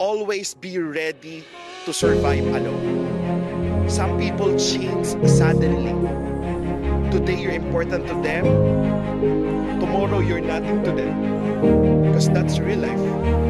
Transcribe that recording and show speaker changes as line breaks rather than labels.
always be ready to survive alone. Some people change suddenly. Today you're important to them, tomorrow you're nothing to them. Because that's real life.